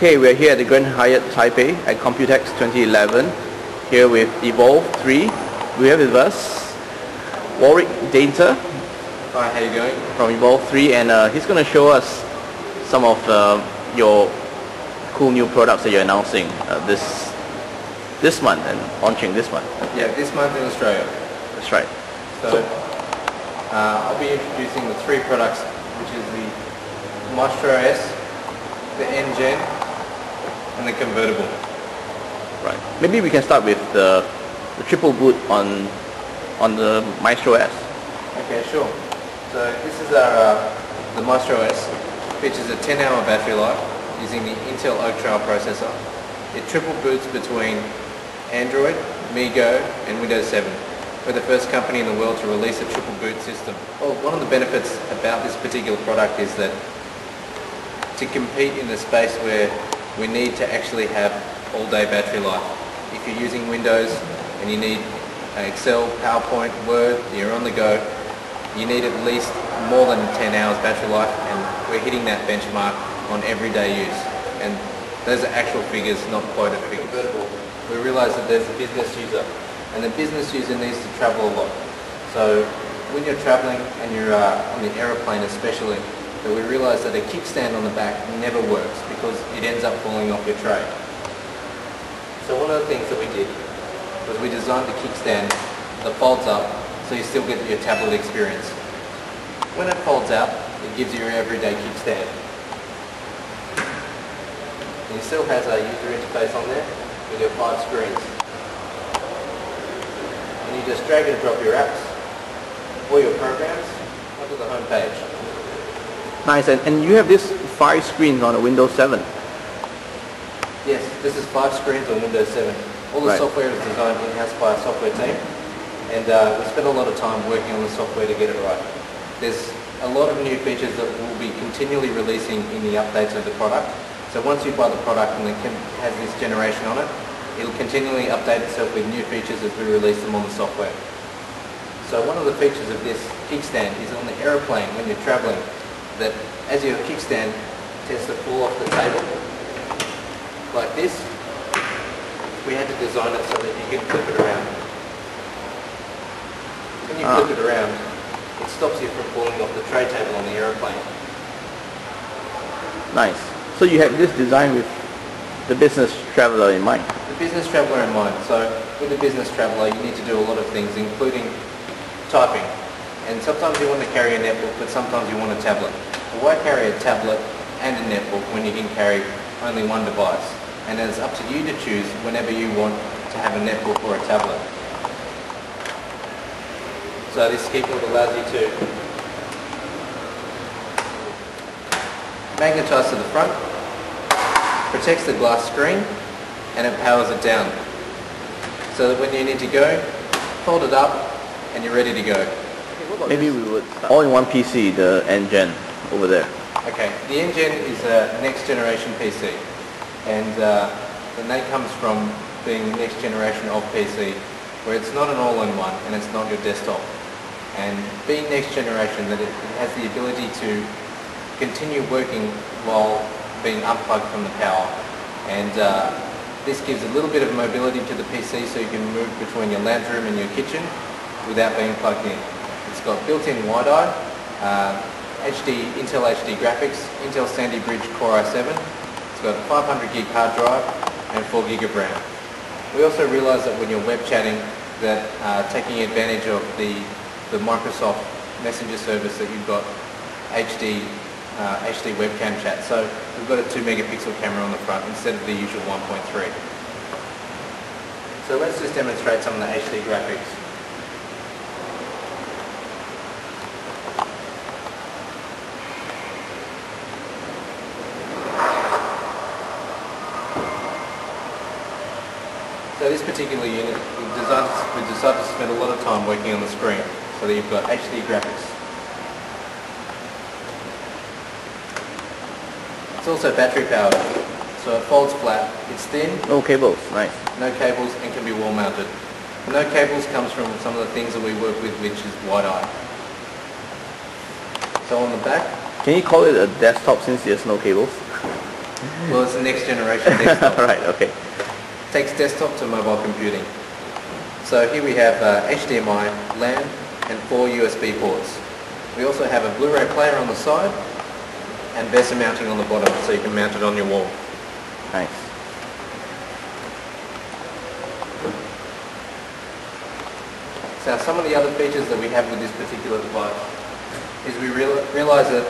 Okay, we're here at the Grand Hyatt Taipei at Computex 2011, here with Evolve 3. We have with us Warwick Dainter Hi, how you going? from Evolve 3 and uh, he's going to show us some of uh, your cool new products that you're announcing uh, this this month and launching this month. Yeah, this month in Australia. That's right. So, uh, I'll be introducing the three products, which is the Maestro S, the N-Gen, and the convertible. Right. Maybe we can start with the, the triple boot on on the Maestro S. Okay, sure. So this is our uh, the Maestro S, features a 10-hour battery life using the Intel Oak Trail processor. It triple boots between Android, MeeGo, and Windows 7. We're the first company in the world to release a triple boot system. Well, one of the benefits about this particular product is that to compete in the space where we need to actually have all-day battery life. If you're using Windows and you need Excel, PowerPoint, Word, you're on the go, you need at least more than 10 hours battery life and we're hitting that benchmark on everyday use. And those are actual figures, not quoted figures. We realise that there's a business user and the business user needs to travel a lot. So when you're travelling and you're uh, on the aeroplane especially, that we realised that a kickstand on the back never works because it ends up falling off your tray. So one of the things that we did was we designed the kickstand that folds up so you still get your tablet experience. When it folds out, it gives you your everyday kickstand. And it still has a user interface on there with your five screens. And you just drag and drop your apps or your programs onto the home page. Nice. And, and you have this five screens on a Windows 7. Yes, this is five screens on Windows 7. All the Right. software is designed in-house by our software team, and uh, we spent a lot of time working on the software to get it right. There's a lot of new features that we'll be continually releasing in the updates of the product. So once you buy the product and it can, has this generation on it, it'll continually update itself with new features as we release them on the software. So one of the features of this kickstand is on the aeroplane when you're traveling, that as your kickstand tends to fall off the table, like this, we had to design it so that you can flip it around. When you Ah. flip it around, it stops you from falling off the tray table on the aeroplane. Nice. So you have this design with the business traveler in mind. The business traveller in mind. So with the business traveller, you need to do a lot of things, including typing. And sometimes you want to carry a netbook, but sometimes you want a tablet. But why carry a tablet and a netbook when you can carry only one device? And it's up to you to choose whenever you want to have a netbook or a tablet. So this keyboard allows you to magnetize to the front, protects the glass screen, and it powers it down. So that when you need to go, fold it up, and you're ready to go. Maybe we would all in one PC, the N-Gen over there. Okay, the N-Gen is a next generation PC, and uh, the name comes from being the next generation of PC, where it's not an all-in-one and it's not your desktop. And being next generation, that it, it has the ability to continue working while being unplugged from the power. And uh, this gives a little bit of mobility to the PC so you can move between your lounge room and your kitchen without being plugged in. It's got built-in WiDi, uh, HD, Intel HD graphics, Intel Sandy Bridge Core i7. It's got a 500 gig hard drive and 4 gig of RAM. We also realise that when you're web chatting, that uh, taking advantage of the, the Microsoft Messenger service that you've got HD uh, HD webcam chat. So we've got a 2 megapixel camera on the front instead of the usual 1.3. So let's just demonstrate some of the HD graphics. This particular unit, we decided to spend a lot of time working on the screen so that you've got HD graphics. It's also battery powered, so it folds flat, it's thin, No cables. Nice. no cables and can be wall mounted. No cables comes from some of the things that we work with which is WiDi. So on the back, Can you call it a desktop since there's no cables? Well, it's the next generation desktop. right, okay. Takes desktop to mobile computing. So here we have uh, HDMI, LAN, and four USB ports. We also have a Blu-ray player on the side and VESA mounting on the bottom so you can mount it on your wall. Nice. So some of the other features that we have with this particular device is we real- realize that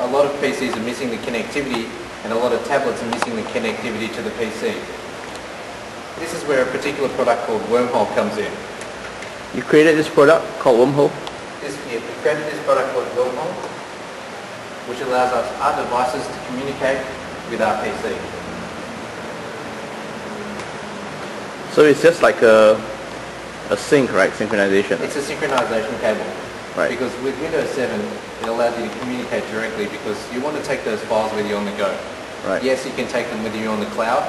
a lot of PCs are missing the connectivity and a lot of tablets are missing the connectivity to the PC. This is where a particular product called Wormhole comes in. You created this product called Wormhole? This, yeah, we created this product called Wormhole, which allows us our devices to communicate with our PC. So it's just like a, a sync, right? Synchronization. It's a synchronization cable. Right. Because with Windows 7, it allows you to communicate directly because you want to take those files with you on the go. Right. Yes, you can take them with you on the cloud,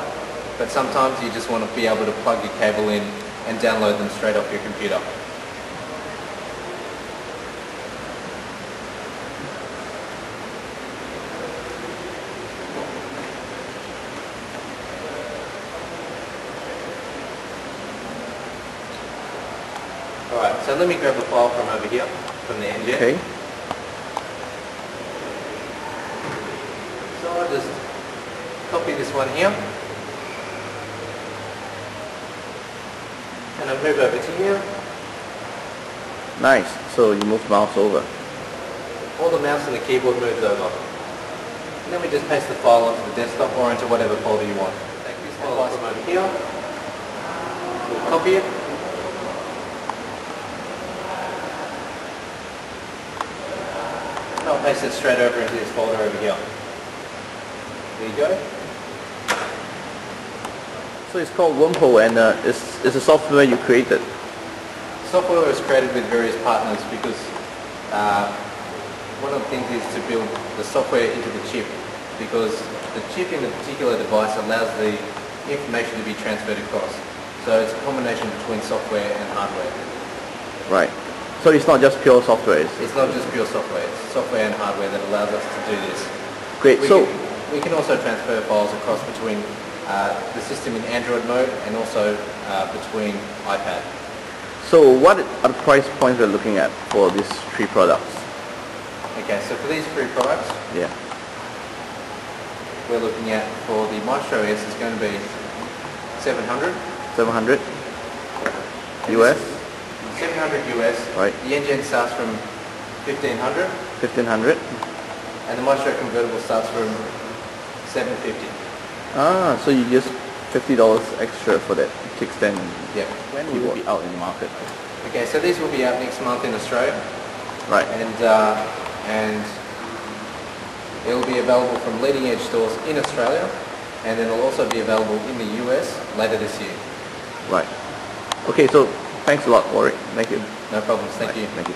but sometimes you just want to be able to plug your cable in and download them straight off your computer. Alright, so let me grab the file from over here, from the N-Gen. Okay. So I'll just copy this one here. And I'll move over to here. Nice. So you move mouse over. All the mouse and the keyboard moves over. And then we just paste the file onto the desktop or into whatever folder you want. Take this file from over here. We'll copy it. And I'll paste it straight over into this folder over here. There you go. So it's called Wormhole and uh, it's, it's a software you created. Software was created with various partners because uh, one of the things is to build the software into the chip because the chip in a particular device allows the information to be transferred across. So it's a combination between software and hardware. Right. So it's not just pure software. It's It's not just pure software, it's software and hardware that allows us to do this. great. We, So can, we can also transfer files across between the system in Android mode and also uh, between iPad. so what are the price points we're looking at for these three products? Okay, so for these three products, Yeah. we're looking at for the Maestro S is going to be 700. 700 US, 700 US. Right. The N-Gen starts from 1500 1500. and the Maestro convertible starts from 750. Ah, so you just $50 extra for that kickstand. Yep. When will it be out in the market? Okay, so these will be out next month in Australia Right. and uh, and it will be available from leading edge stores in Australia and then it'll also be available in the US later this year. Right. Okay, so thanks a lot, Warwick. Thank you. No problems. Thank Right, you. Thank you.